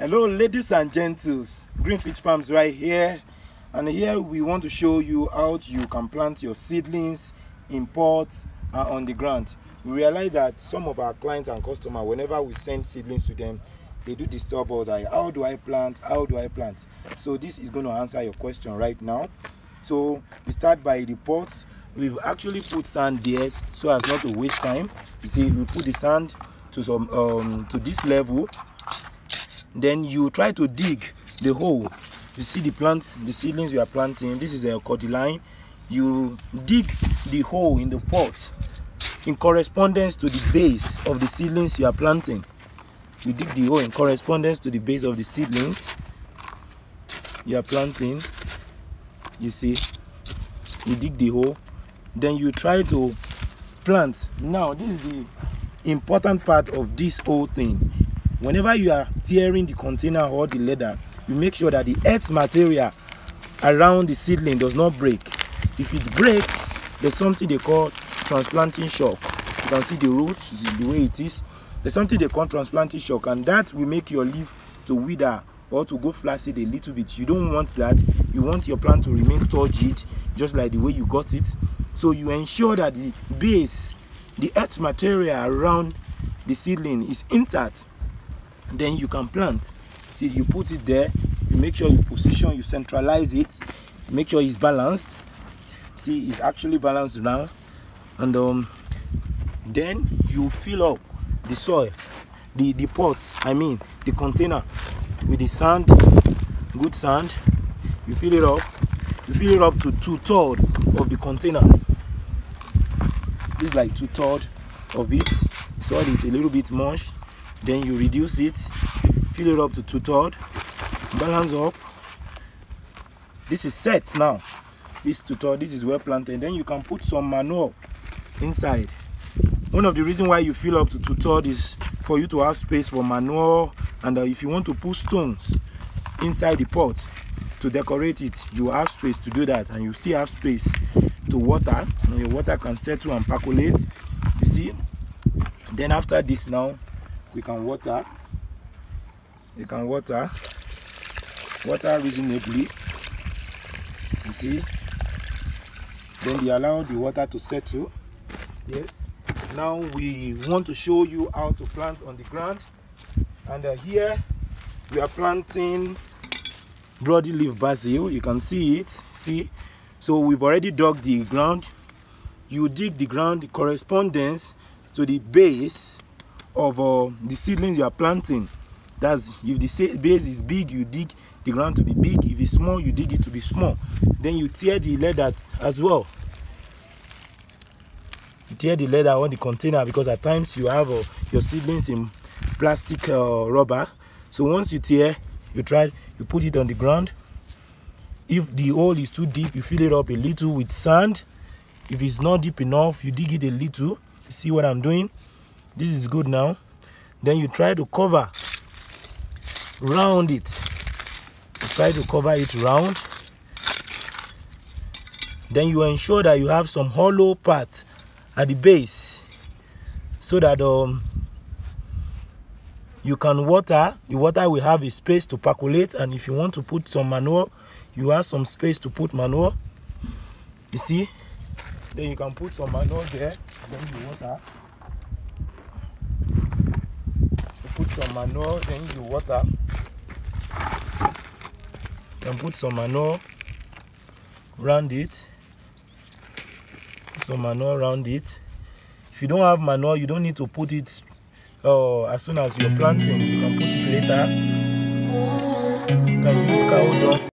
Hello, ladies and gentles. Greenfish Farms right here. And here we want to show you how you can plant your seedlings in pots and on the ground. We realize that some of our clients and customers, whenever we send seedlings to them, they do disturb us like, how do I plant? How do I plant? So this is going to answer your question right now. So we start by the pots. We've actually put sand there so as not to waste time. You see, we put the sand to some um, to this level then you try to dig the hole. You see the plants the seedlings you are planting. This is a cordyline you dig the hole in the pot in correspondence to the base of the seedlings you are planting. You dig the hole in correspondence to the base of the seedlings you are planting. You see you dig the hole. Then you try to plant. Now this is the important part of this whole thing whenever you are tearing the container or the leather you make sure that the earth material around the seedling does not break. If it breaks there's something they call transplanting shock. You can see the roots the way it is. There's something they call transplanting shock and that will make your leaf to wither or to go flaccid a little bit. You don't want that. You want your plant to remain turgid just like the way you got it. So you ensure that the base the earth material around the seedling is intact then you can plant. See you put it there you make sure you position you centralize it make sure it's balanced. See it's actually balanced now. And um then you fill up the soil the the pots i mean the container with the sand good sand. You fill it up. You fill it up to two-third of the container. This is like two-third of it. Soil is a little bit much then you reduce it fill it up to two-third balance up. This is set now. This two-third this is well planted. Then you can put some manure inside. One of the reasons why you fill up to two-third is for you to have space for manure and uh, if you want to put stones inside the pot to decorate it you have space to do that and you still have space to water. And your water can settle and percolate you see? Then after this now we can water. You can water. Water reasonably. You see? Then you allow the water to settle. Yes. Now we want to show you how to plant on the ground. And uh, here we are planting broadleaf basil. You can see it. See? So we've already dug the ground. You dig the ground the correspondence to the base of uh, the seedlings you are planting. That's if the base is big you dig the ground to be big. If it's small you dig it to be small. Then you tear the leather as well. You tear the leather on the container because at times you have uh, your seedlings in plastic uh, rubber. So once you tear you try you put it on the ground. If the hole is too deep you fill it up a little with sand. If it's not deep enough you dig it a little. You see what i'm doing this is good now. Then you try to cover round it. You try to cover it round. Then you ensure that you have some hollow part at the base so that um you can water. The water will have a space to percolate and if you want to put some manure you have some space to put manure. You see? Then you can put some manure there. Then you water you put some manure then you water. Then put some manure around it. Some manure around it. If you don't have manure you don't need to put it uh, as soon as you're planting you can put it later. You can use cow dung